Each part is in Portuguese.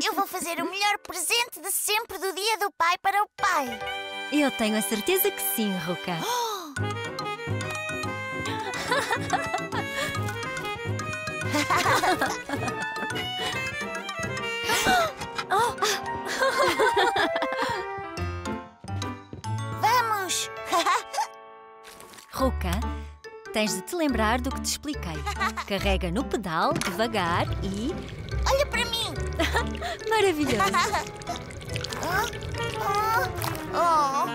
Eu vou fazer o melhor presente de sempre do dia do pai para o pai. Eu tenho a certeza que sim, Ruka. Vamos! Ruka, tens de te lembrar do que te expliquei. Carrega no pedal devagar e. Olha para mim! Maravilhoso! Oh.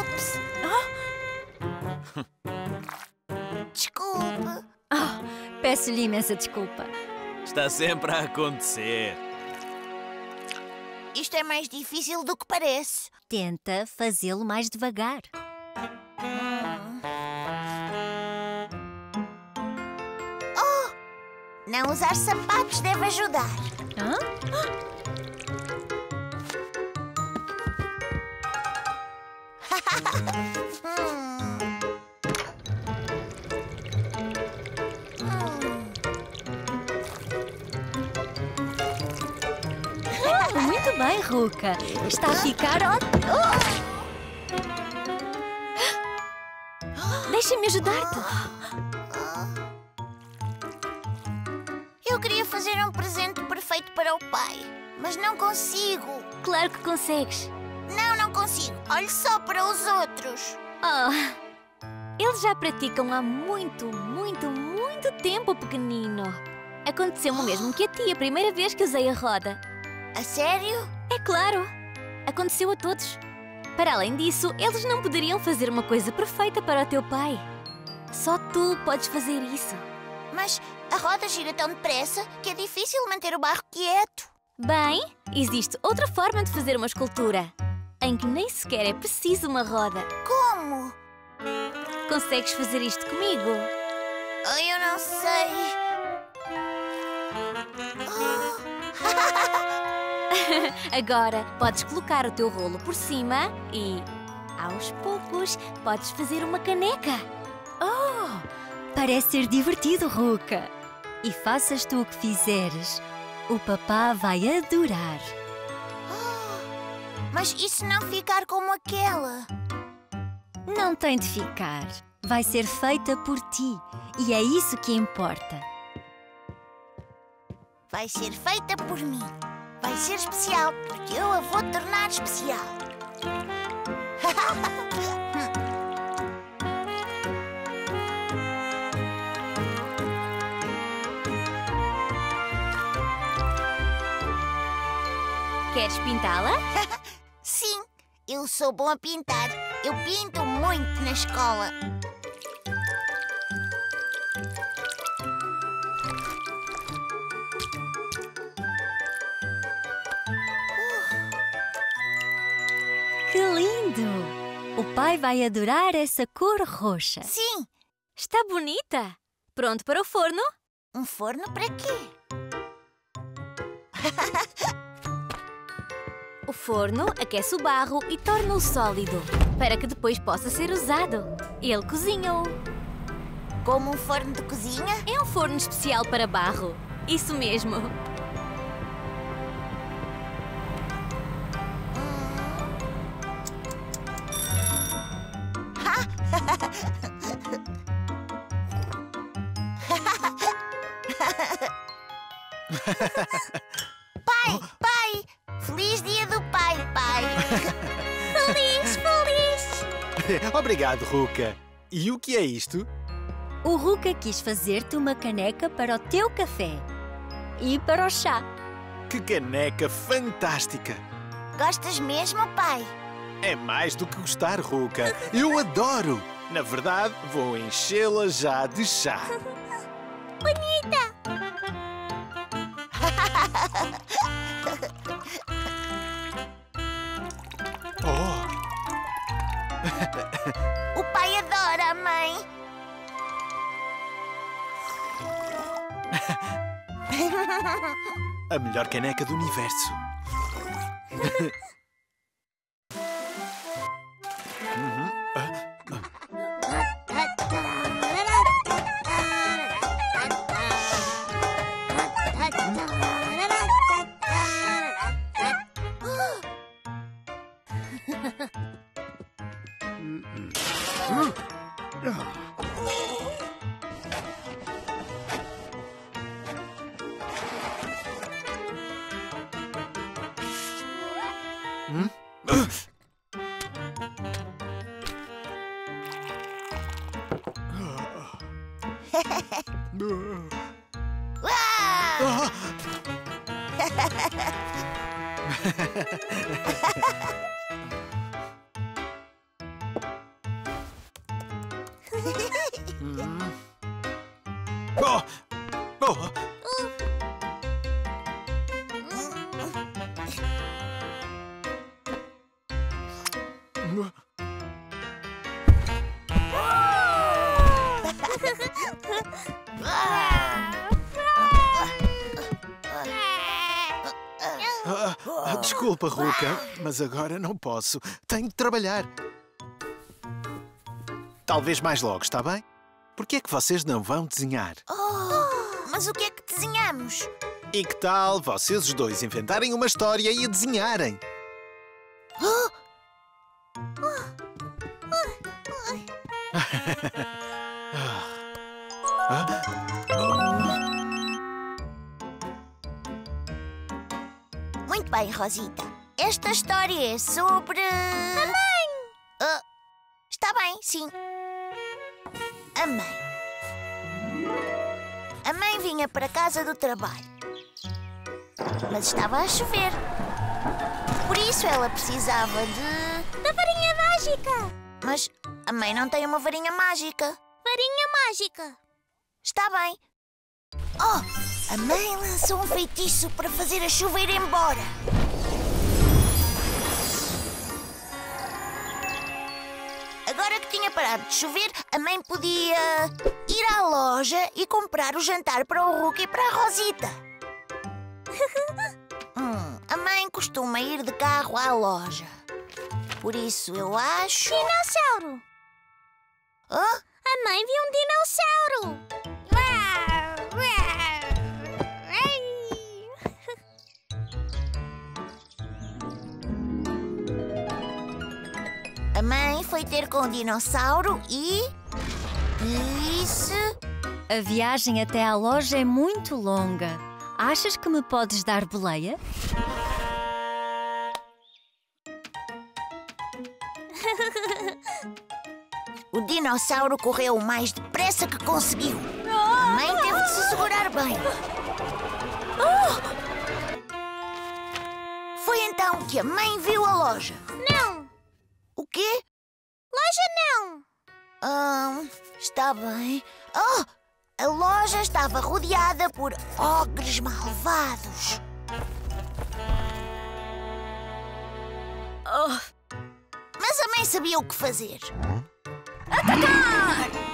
Ups! Desculpe. Oh, Peço-lhe imensa desculpa. Está sempre a acontecer. Isto é mais difícil do que parece. Tenta fazê-lo mais devagar. Não usar sapatos deve ajudar. Hã? Muito bem, Ruka. Está a ficar ótimo. Deixa-me ajudar-te. o pai, mas não consigo. Claro que consegues. Não, não consigo. Olhe só para os outros. Oh, eles já praticam há muito, muito, muito tempo, pequenino. Aconteceu o mesmo que a ti a primeira vez que usei a roda. A sério? É claro, aconteceu a todos. Para além disso, eles não poderiam fazer uma coisa perfeita para o teu pai. Só tu podes fazer isso. Mas a roda gira tão depressa que é difícil manter o barro quieto. Bem, existe outra forma de fazer uma escultura, em que nem sequer é preciso uma roda. Como? Consegues fazer isto comigo? Eu não sei. Agora podes colocar o teu rolo por cima e, aos poucos, podes fazer uma caneca. Oh! Parece ser divertido, Ruka. E faças tu o que fizeres, o papá vai adorar. Mas e se não ficar como aquela? Não tem de ficar. Vai ser feita por ti. E é isso que importa. Vai ser feita por mim. Vai ser especial, porque eu a vou tornar especial. Queres pintá-la? Sim, eu sou bom a pintar. Eu pinto muito na escola. Que lindo! O pai vai adorar essa cor roxa. Sim, Está bonita! Pronto para o forno? um forno para quê? O forno aquece o barro e torna-o sólido, para que depois possa ser usado. Ele cozinha-o. Como um forno de cozinha? É um forno especial para barro. Isso mesmo. Ruka. E o que é isto? O Ruka quis fazer-te uma caneca para o teu café e para o chá. Que caneca fantástica! Gostas mesmo, pai? É mais do que gostar, Ruka. Eu adoro! Na verdade, vou enchê-la já de chá. Bonita! A melhor caneca do universo. Mas agora não posso. Tenho de trabalhar. Talvez mais logo, está bem? Por que é que vocês não vão desenhar? Oh, mas o que é que desenhamos? E que tal vocês os dois inventarem uma história e a desenharem? Muito bem, Rosita. Esta história é sobre. A mãe! está bem, sim. A mãe. A mãe vinha para casa do trabalho. Mas estava a chover. Por isso ela precisava de. Da varinha mágica! Mas a mãe não tem uma varinha mágica. Varinha mágica! Está bem. Oh! A mãe lançou um feitiço para fazer a chuva ir embora. Tinha parado de chover, a mãe podia ir à loja e comprar o jantar para o Hulk e para a Rosita. Hum, a mãe costuma ir de carro à loja. Por isso eu acho. Dinossauro! Hã? A mãe viu um dinossauro! A mãe foi ter com o dinossauro e. disse. A viagem até à loja é muito longa. Achas que me podes dar boleia? O dinossauro correu o mais depressa que conseguiu. A mãe teve de se segurar bem. Foi então que a mãe viu a loja. Ah, está bem. Oh! A loja estava rodeada por ogres malvados. Oh, Mas a mãe sabia o que fazer. a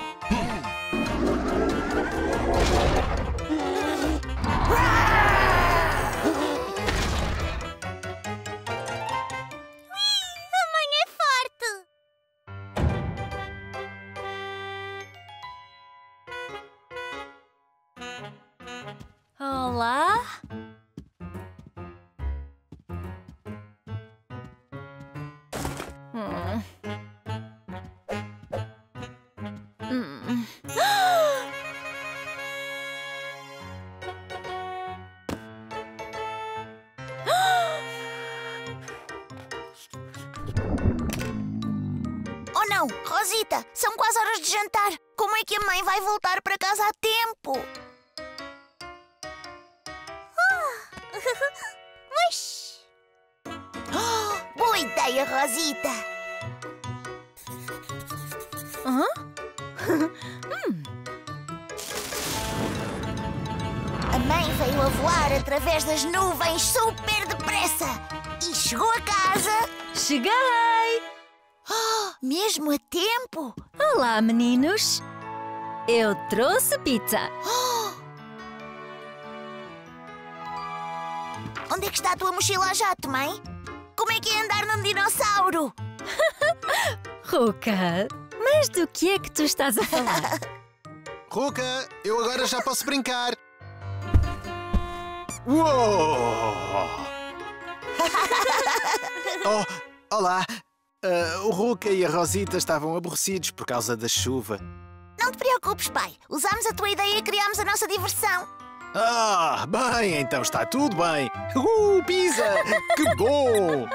não, Rosita, são quase horas de jantar. Como é que a mãe vai voltar para casa a tempo? Uix! Oh, boa ideia, Rosita. Hã? A mãe veio a voar através das nuvens super depressa e chegou a casa Cheguei! Mesmo a tempo. Olá, meninos! Eu trouxe pizza. Onde é que está a tua mochila a jato, mãe? Como é que é andar num dinossauro? Ruka, mas do que é que tu estás a falar? Ruka, eu agora já posso brincar. Uou! oh, olá. Ah, o Ruka e a Rosita estavam aborrecidos por causa da chuva. Não te preocupes, pai. Usámos a tua ideia e criámos a nossa diversão. Ah, bem, então está tudo bem. Uh, pizza! Que bom!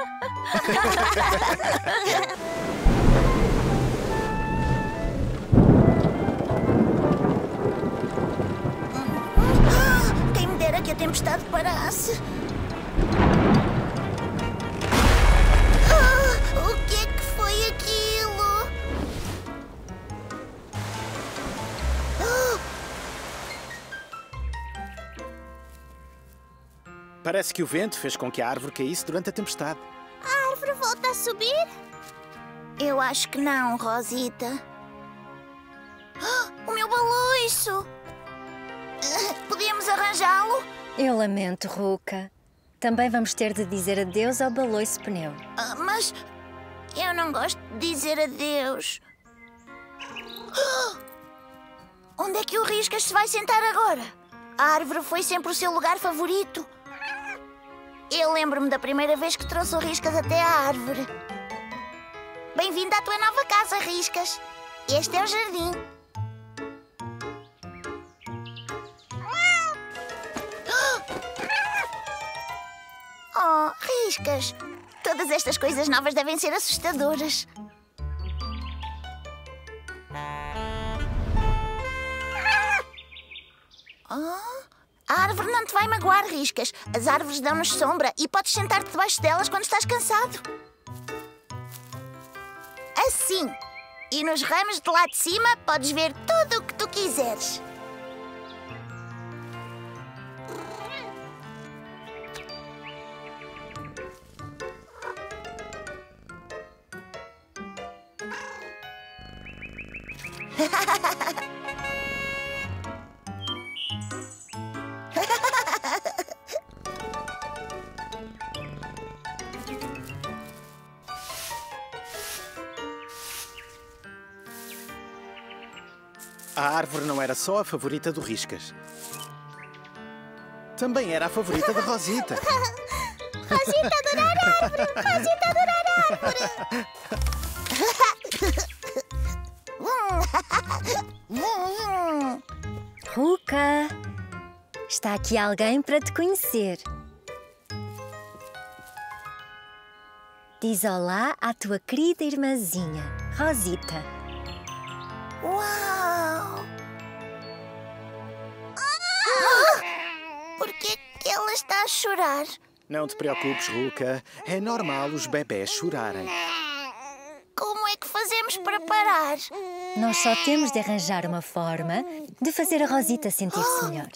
Ah, Quem me dera que a tempestade parasse. Parece que o vento fez com que a árvore caísse durante a tempestade. A árvore volta a subir? Eu acho que não, Rosita. Ah, O meu baloiço! Ah, Podíamos arranjá-lo? Eu lamento, Ruka. Também vamos ter de dizer adeus ao baloiço pneu. Ah, Mas eu não gosto de dizer adeus. Ah! Onde é que o Riscas se vai sentar agora? A árvore foi sempre o seu lugar favorito. Eu lembro-me da primeira vez que trouxe o Riscas até à árvore. Bem-vindo à tua nova casa, Riscas. Este é o jardim. Oh, Riscas. Todas estas coisas novas devem ser assustadoras. Ah, a árvore não te vai magoar, Riscas. As árvores dão-nos sombra e podes sentar-te debaixo delas quando estás cansado. Assim. E nos ramos de lá de cima podes ver tudo o que tu quiseres. Era só a favorita do Riscas. Também era a favorita da Rosita. Rosita adorar árvore! Rosita adorar árvore! Ruka, está aqui alguém para te conhecer. Diz olá à tua querida irmãzinha, Rosita. Chorar? Não te preocupes, Ruka. É normal os bebés chorarem. Como é que fazemos para parar? Nós só temos de arranjar uma forma de fazer a Rosita sentir-se melhor.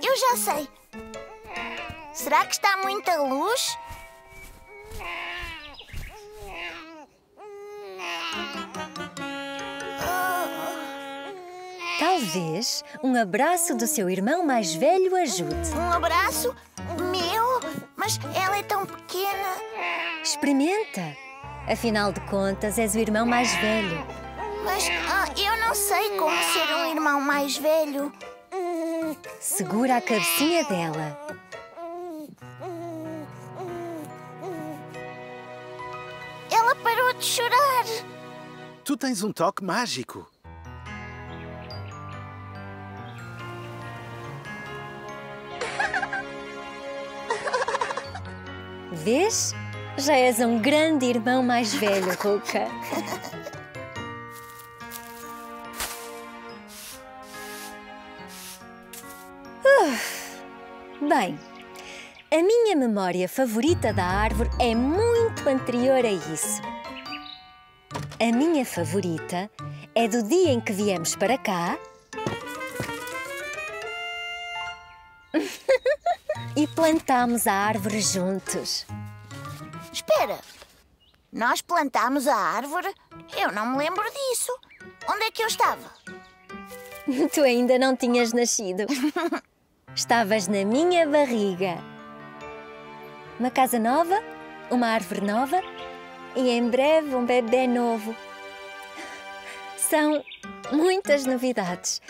Eu já sei. Será que está muita luz? Talvez um abraço do seu irmão mais velho ajude. Um abraço? Meu? Mas ela é tão pequena. Experimenta. Afinal de contas, és o irmão mais velho. Mas ah, eu não sei como ser um irmão mais velho. Segura a cabecinha dela. Ela parou de chorar. Tu tens um toque mágico. Vês? Já és um grande irmão mais velho, Ruka. Uf. Bem, a minha memória favorita da árvore é muito anterior a isso. A minha favorita é do dia em que viemos para cá E plantámos a árvore juntos. Espera. Nós plantámos a árvore? Eu não me lembro disso. Onde é que eu estava? Tu ainda não tinhas nascido. Estavas na minha barriga. Uma casa nova, uma árvore nova e em breve um bebê novo. São muitas novidades.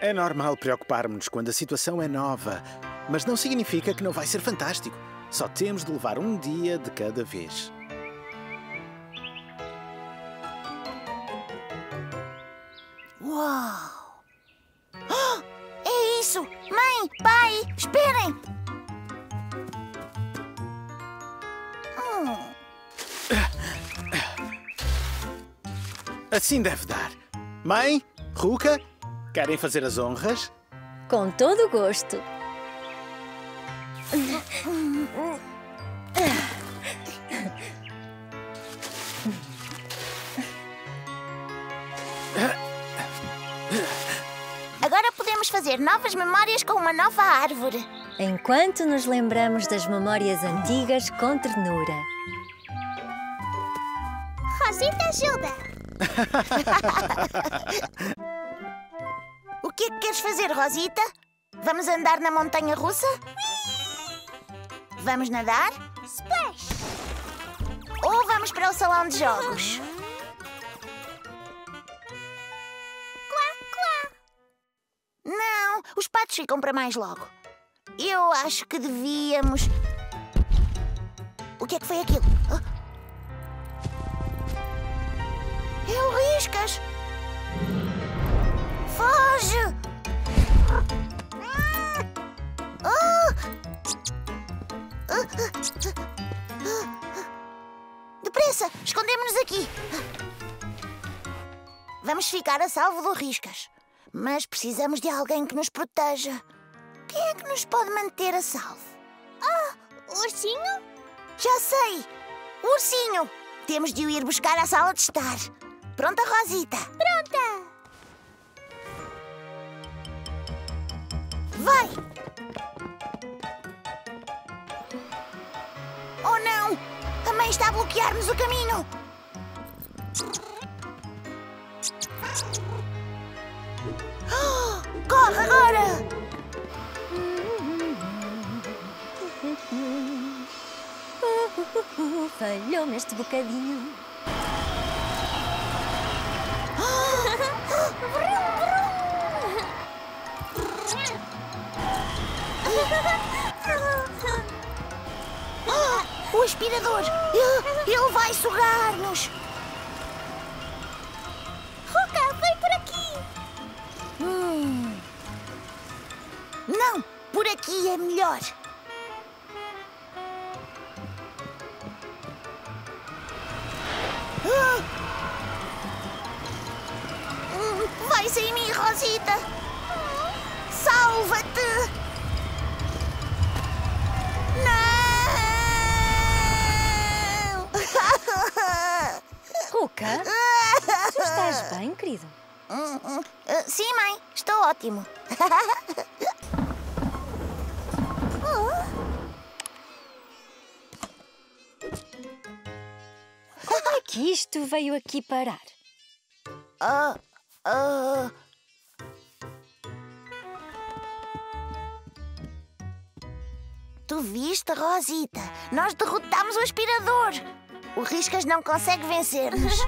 É normal preocupar-nos quando a situação é nova, mas não significa que não vai ser fantástico. Só temos de levar um dia de cada vez. Uau! Ah, é isso! Mãe, pai, esperem! Hum, Assim deve dar. Mãe, Ruka, querem fazer as honras? Com todo o gosto. Agora podemos fazer novas memórias com uma nova árvore. Enquanto nos lembramos das memórias antigas com ternura. Rosita ajuda! o que é que queres fazer, Rosita? Vamos andar na montanha russa? Vamos nadar? Splash! Ou vamos para o salão de jogos? Quá, quá! Não, os patos ficam para mais logo. Eu acho que devíamos. O que é que foi aquilo? Ah. É o Riscas! Foge! Ah! Depressa! Escondemos-nos aqui! Vamos ficar a salvo do Riscas. Mas precisamos de alguém que nos proteja. Quem é que nos pode manter a salvo? Ah, o ursinho? Já sei! Ursinho! Temos de o ir buscar à sala de estar. Pronta, Rosita? Pronta! Vai! Mãe está a bloquear-nos o caminho! Oh, corre agora! Falhou-me este bocadinho. O aspirador! Ele, ele vai sugar-nos! Ruka, vem por aqui! Hum. Não, por aqui é melhor. Ah! Hum, Vai sem mim, Rosita! Ruka, tu estás bem, querido? Hum. Ah, Sim, mãe, estou ótimo. Como é que isto veio aqui parar? Ah, ah. Tu viste, Rosita? Nós derrotámos o aspirador. O Riscas não consegue vencer-nos.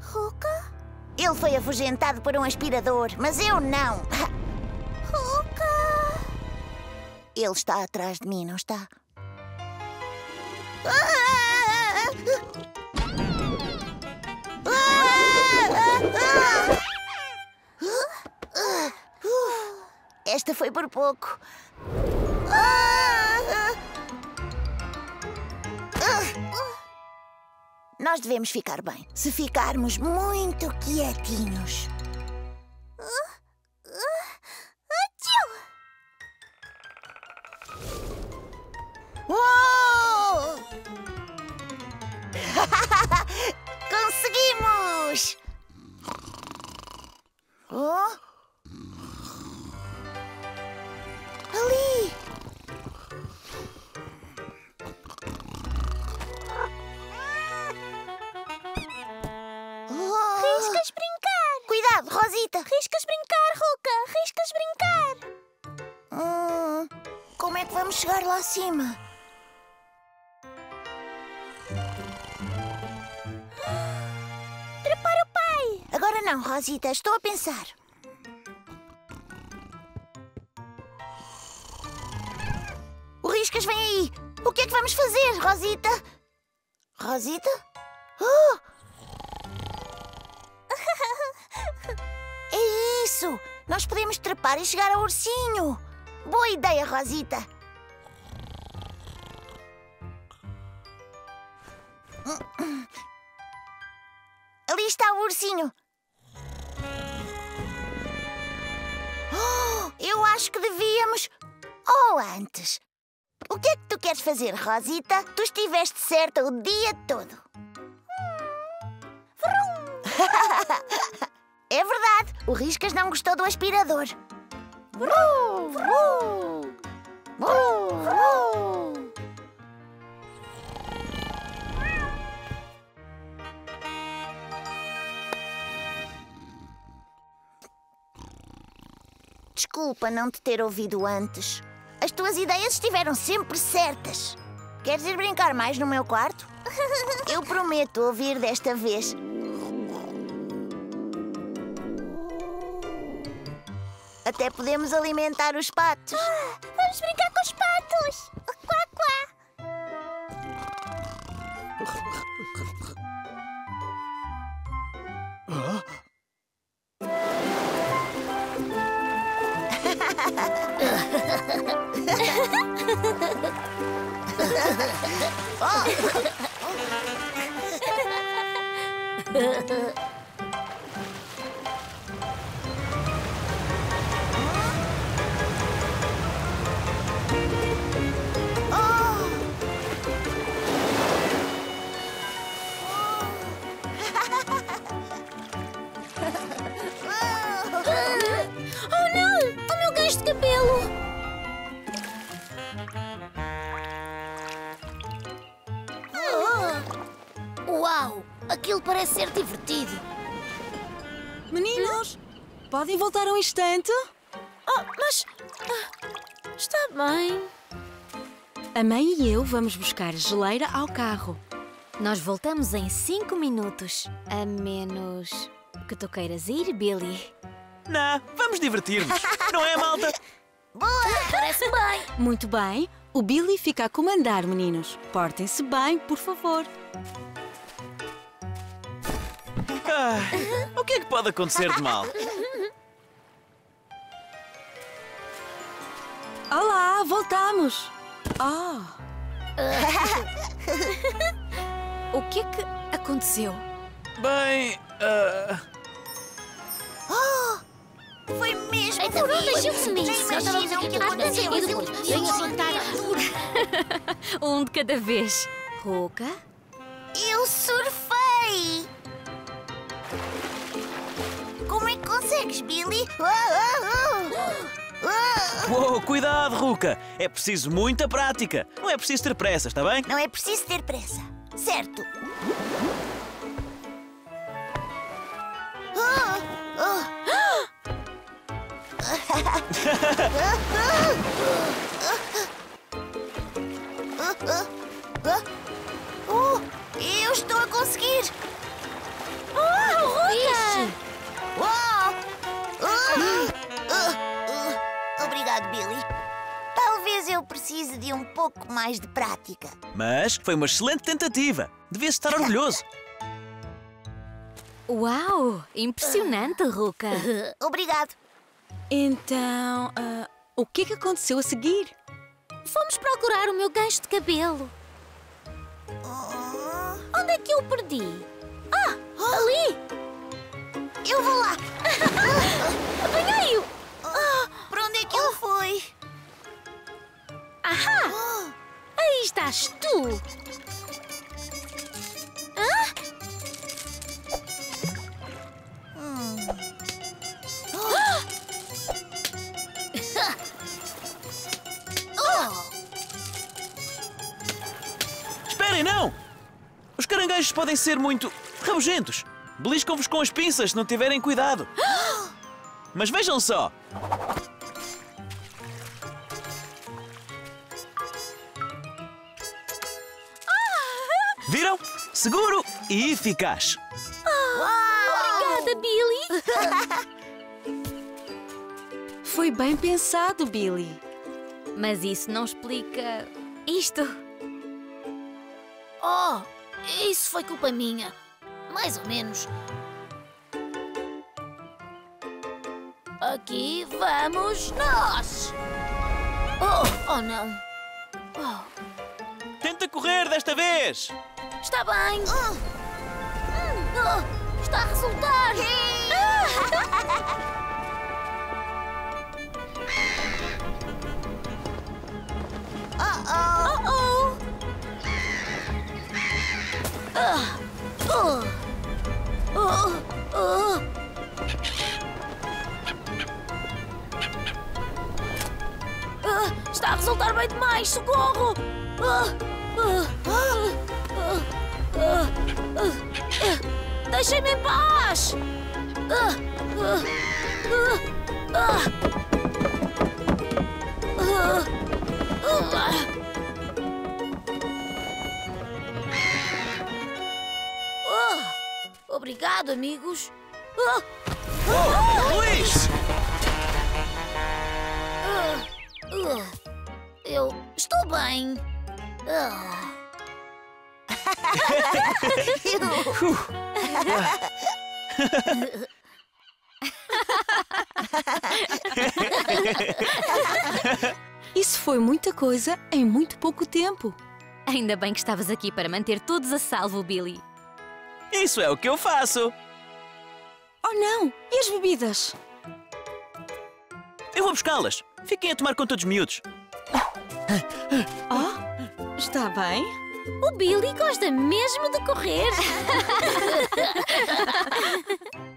Ruka? Ele foi afugentado por um aspirador, mas eu não. Ruka! Ele está atrás de mim, não está? Esta foi por pouco. Nós devemos ficar bem. Se ficarmos muito quietinhos. Vamos chegar lá acima? Trepar o pai! Agora não, Rosita, estou a pensar. O Riscas vem aí! O que é que vamos fazer, Rosita? Rosita? Oh! É isso! Nós podemos trepar e chegar ao ursinho! Boa ideia, Rosita! O ursinho! Oh, eu acho que devíamos. Ou antes. O que é que tu queres fazer, Rosita? Tu estiveste certa o dia todo. é verdade, o Riscas não gostou do aspirador. Vrum, vrum. Vrum, vrum. Desculpa não te ter ouvido antes. As tuas ideias estiveram sempre certas. Queres ir brincar mais no meu quarto? Eu prometo ouvir desta vez. Até podemos alimentar os patos. vamos brincar com os patos! Quá, quá! Oh Aquilo parece ser divertido. Meninos, podem voltar um instante? Oh, mas. ah, está bem. A mãe e eu vamos buscar geleira ao carro. Nós voltamos em cinco minutos. A menos que tu queiras ir, Billy. Não, vamos divertir-nos. Não é, malta? Boa! Parece bem. Muito bem, o Billy fica a comandar, meninos. Portem-se bem, por favor. Ah, o que é que pode acontecer de mal? Olá, voltamos. Oh, O que é que aconteceu? Bem, ah, Foi mesmo Então não deixemos nisso. imaginam o que aconteceu. Venha contar Um de cada vez. Roca? Eu surfei! Como é que consegues, Billy? Ah, ah, ah. Ah. uou, cuidado, Ruca. É preciso muita prática. Não é preciso ter pressa, está bem? Não é preciso ter pressa. Certo. Ah, ah. Oh, eu estou a conseguir! Oh, Ruka! Uau! Ah. Obrigado, Billy. Talvez eu precise de um pouco mais de prática. Mas foi uma excelente tentativa. Devias estar orgulhoso. Uau! Impressionante, Ruka. Obrigado. então, ah, o que é que aconteceu a seguir? Fomos procurar o meu gancho de cabelo. Ah, Onde é que eu o perdi? Ah, ali! Eu vou lá. Apanhei-o! Ah, para onde é que ele foi? Ahá! Ah, Aí estás tu! oh, Esperem, não! Os caranguejos podem ser muito Rabugentos, beliscam-vos com as pinças se não tiverem cuidado. Mas vejam só. Viram? Seguro e eficaz. Obrigada, Billy. Foi bem pensado, Billy. Mas isso não explica isto. Oh, isso foi culpa minha. Mais ou menos. Aqui vamos nós. Oh, oh não. Oh, Tenta correr desta vez! está bem. Hum, oh, está a resultar. Oh, está a resultar bem demais, socorro! Ah, ah, ah, ah, ah, ah, ah. Deixem-me em paz! Ah, ah, ah, ah. Ah, ah. Obrigado, amigos. Ah, Luís! ah, ah. Eu estou bem. Ah. Isso foi muita coisa em muito pouco tempo. Ainda bem que estavas aqui para manter todos a salvo, Billy. Isso é o que eu faço! Oh não! E as bebidas? Eu vou buscá-las. Fiquem a tomar conta dos miúdos. Oh, está bem? O Billy gosta mesmo de correr.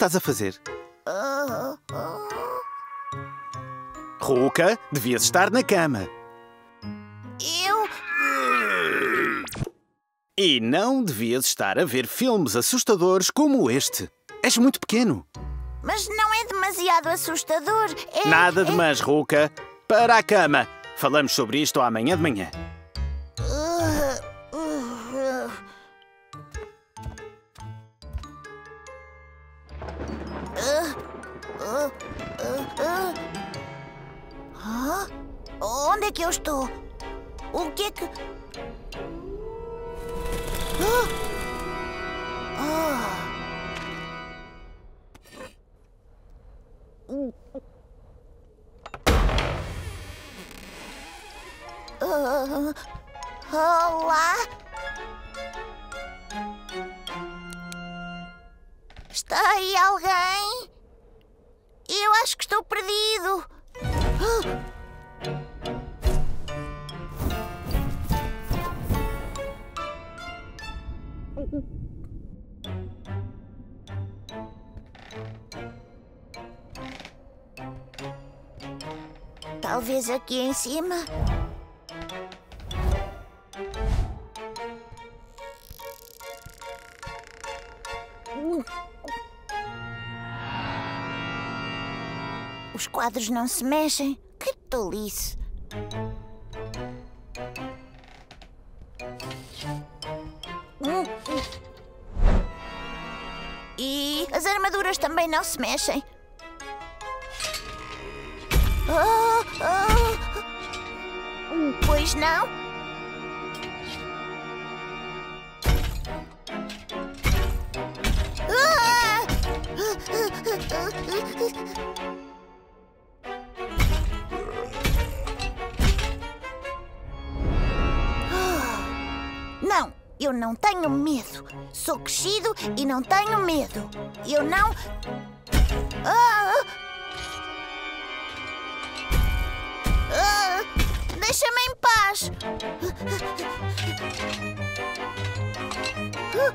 estás a fazer? Ruka, devias estar na cama. Eu. E não devias estar a ver filmes assustadores como este. És muito pequeno. Mas não é demasiado assustador. É, Nada de é- mais, Ruka. Para a cama. Falamos sobre isto amanhã de manhã. É que eu estou? O que é que. Ah! Ah! Ah, Olá? Está aí alguém? Eu acho que estou perdido. Ah! Talvez aqui em cima. Os quadros não se mexem. Que tolice. As armaduras também não se mexem. Ah, ah. Pois não? Ah! Eu não tenho medo. Sou crescido e não tenho medo. Eu não. Ah! Ah! Deixa-me em paz. Eu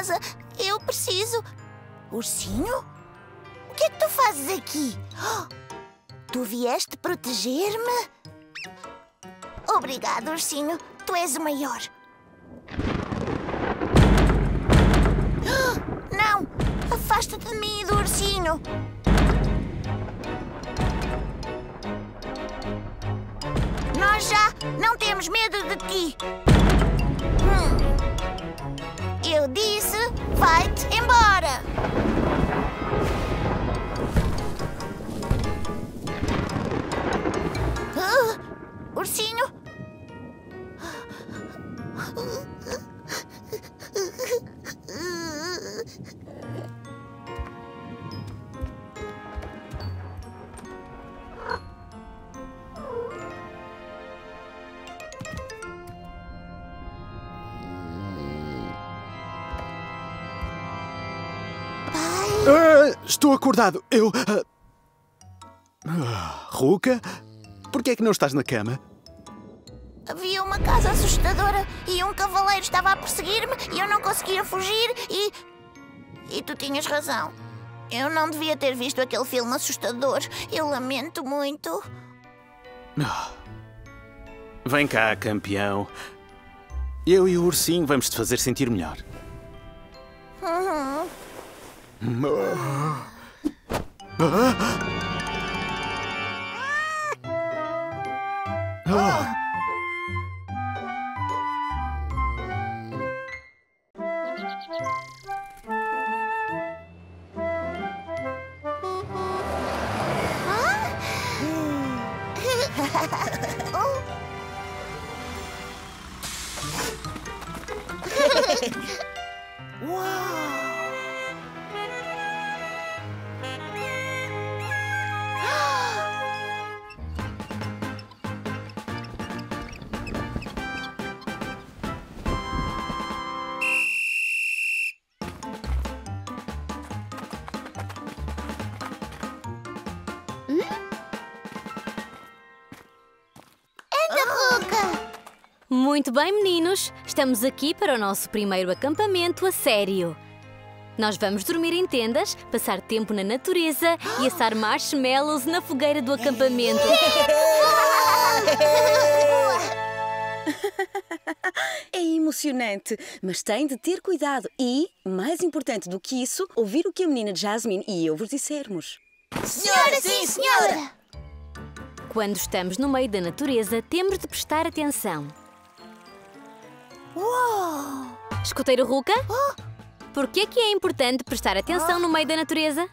casa. Eu preciso. Ursinho? O que é que tu fazes aqui? Tu vieste proteger-me? Obrigado, ursinho. Tu és o maior. Não! Afasta-te de mim do ursinho. Nós já não temos medo de ti. Eu disse, vai-te embora. Ah, ursinho? Eu. ah, ah, Ruca? Por que é que não estás na cama? Havia uma casa assustadora e um cavaleiro estava a perseguir-me e eu não conseguia fugir e. E tu tinhas razão. Eu não devia ter visto aquele filme assustador. Eu lamento muito. Vem cá, campeão. Eu e o ursinho vamos te fazer sentir melhor. Uhum. Muito Estamos aqui para o nosso primeiro acampamento a sério. Nós vamos dormir em tendas, passar tempo na natureza e assar marshmallows na fogueira do acampamento. É emocionante, mas tem de ter cuidado e, mais importante do que isso, ouvir o que a menina Jasmine e eu vos dissermos. Senhora, sim, senhora! Quando estamos no meio da natureza, temos de prestar atenção. Uou! Escuteiro Ruca? Por que é que é importante prestar atenção no meio da natureza?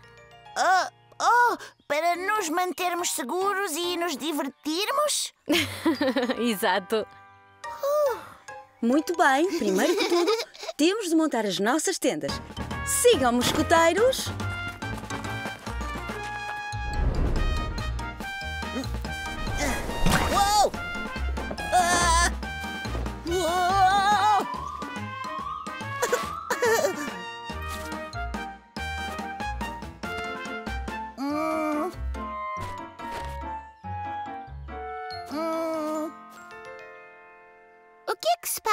Ah, oh, para nos mantermos seguros e nos divertirmos? Exato. Muito bem, primeiro que tudo, temos de montar as nossas tendas. Sigam-me, escuteiros! Uou! Ah! Uou!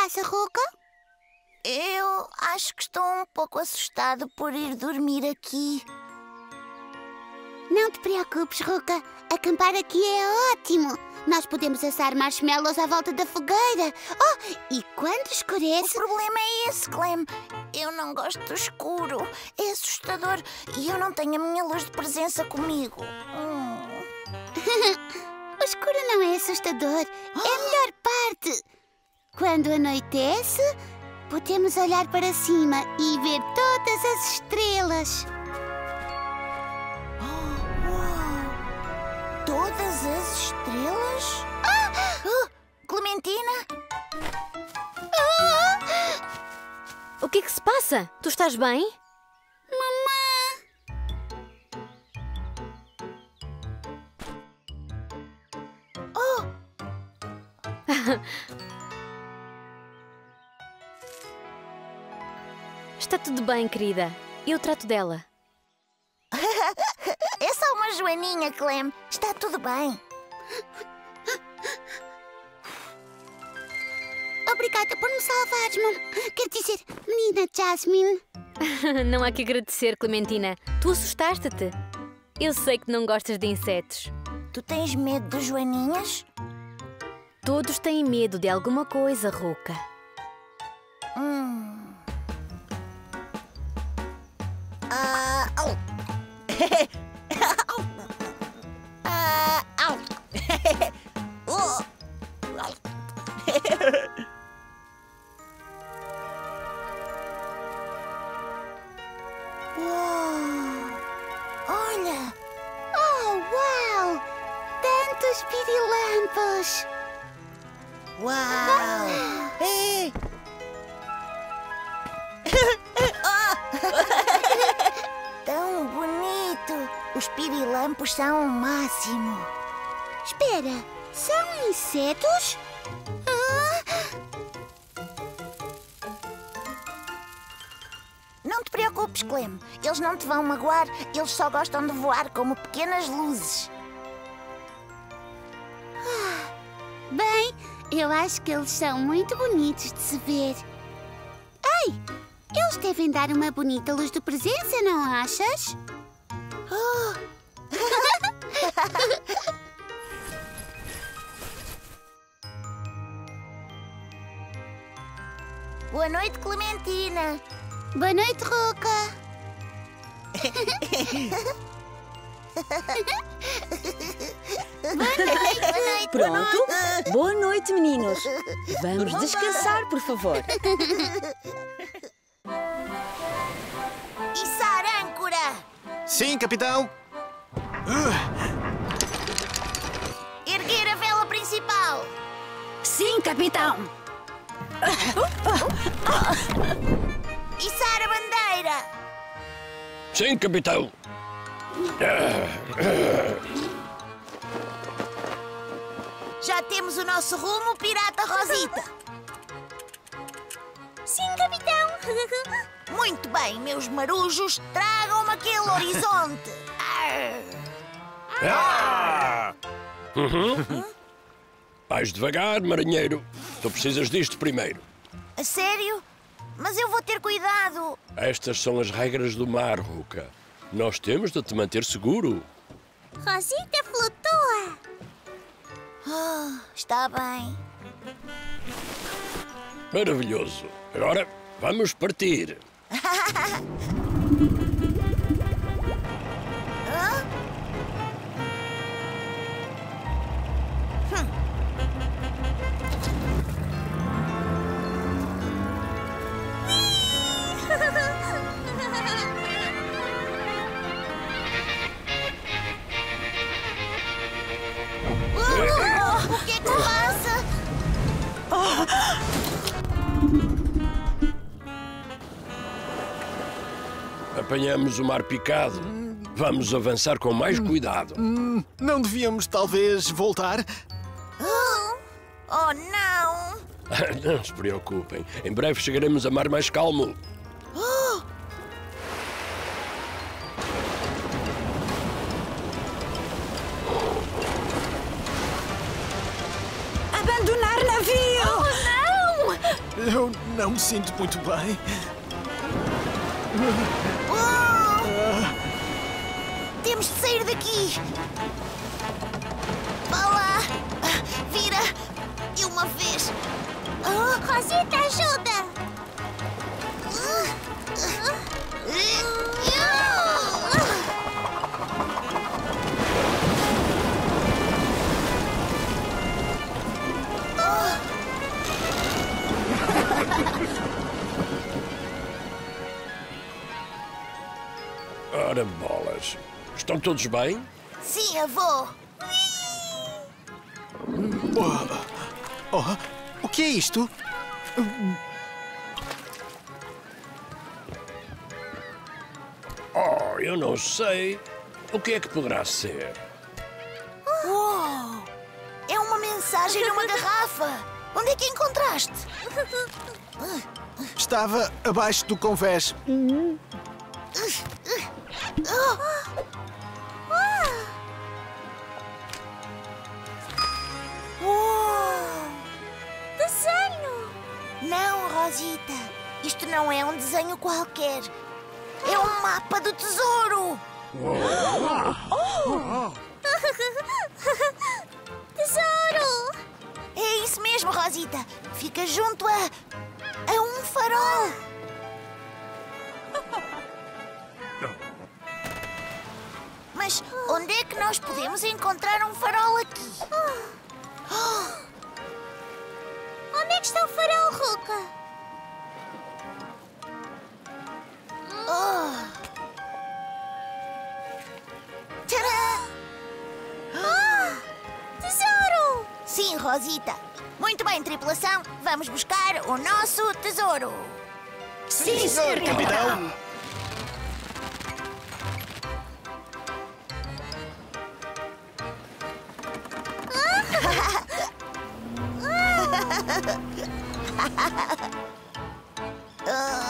Passa, Ruca? Eu acho que estou um pouco assustado por ir dormir aqui. Não te preocupes, Ruca. Acampar aqui é ótimo. Nós podemos assar marshmallows à volta da fogueira. Oh, e quando O escurece. problema é esse, Clem. Eu não gosto do escuro. É assustador e eu não tenho a minha luz de presença comigo. Hum. O escuro não é assustador. É. Quando anoitece, podemos olhar para cima e ver todas as estrelas. Oh, uau! Todas as estrelas? Ah! Oh, Clementina? Ah! O que é que se passa? Tu estás bem? Mamã! Oh! Está tudo bem, querida. Eu trato dela. É só uma joaninha, Clem. Está tudo bem. Obrigada por me salvares, mam. Quer dizer, menina Jasmine. Não há que agradecer, Clementina. Tu assustaste-te. Eu sei que não gostas de insetos. Tu tens medo de joaninhas? Todos têm medo de alguma coisa, Ruca. Hum. Ah, au. ah, au. Oh. Uau. Olha, Oh, uau! Tantos pirilampos! Uau! É. pirilampos são o máximo. Espera, são insetos? Ah, Não te preocupes, Clem. Eles não te vão magoar. Eles só gostam de voar como pequenas luzes. bem, eu acho que eles são muito bonitos de se ver. Ei, eles devem dar uma bonita luz de presença, não achas? Noite, Clementina. Boa noite, Ruca. Boa noite. Pronto? Boa noite, meninos. Vamos descansar, por favor. Içar âncora. Sim, capitão. Erguer a vela principal. Sim, capitão. Içar a bandeira. Sim, capitão. Já temos o nosso rumo, Pirata Rosita. Sim, capitão. Muito bem, meus marujos, tragam-me aquele horizonte. Ah! Uhum. Mais devagar, marinheiro. Tu precisas disto primeiro. A sério? Mas eu vou ter cuidado. Estas são as regras do mar, Ruca. Nós temos de te manter seguro. Rosita flutua. Ah, está bem. Maravilhoso. Agora vamos partir. Apanhamos o mar picado. Vamos avançar com mais cuidado. Não devíamos, talvez, voltar? Oh, oh, não! Não se preocupem. Em breve chegaremos a mar mais calmo. Me sinto muito bem. Oh! Temos de sair daqui! Vá lá! Vira! E uma vez! Oh, Rosita, ajuda! Ora, bolas. Estão todos bem? Sim, avô! Oh, o que é isto? Oh, eu não sei. O que é que poderá ser? Uou! É uma mensagem numa garrafa! Onde é que encontraste? Estava abaixo do convés. Uou! Desenho! Não, Rosita. Isto não é um desenho qualquer. É um mapa do tesouro. Tesouro! É isso mesmo, Rosita. Fica junto a. a um farol. Onde é que nós podemos encontrar um farol aqui? Onde é que está o farol, Ruka? Oh. Tcharam! Tesouro! Sim, Rosita. Muito bem, tripulação. Vamos buscar o nosso tesouro. Sim, senhor Capitão! Ugh.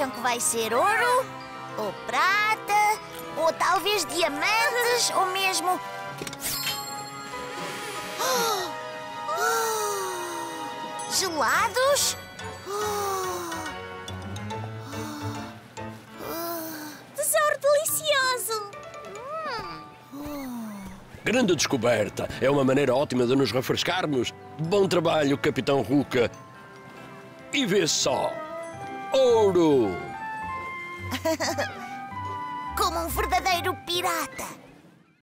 Acham que vai ser ouro? Ou prata? Ou talvez diamantes? Ou mesmo. Oh! Oh! Gelados? Oh! Tesouro delicioso! Grande descoberta. É uma maneira ótima de nos refrescarmos. Bom trabalho, Capitão Ruka. E vê só. Ouro! Como um verdadeiro pirata.